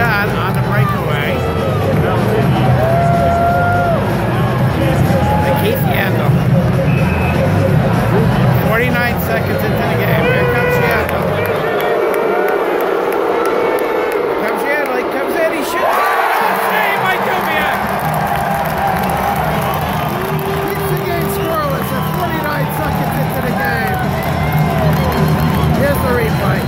On the breakaway. They keep 49 seconds into the game. Here comes Yandle. Comes Yandle. He comes in. He shoots. Oh, By Keeps the game scoreless at 49 seconds into the game. Here's the replay.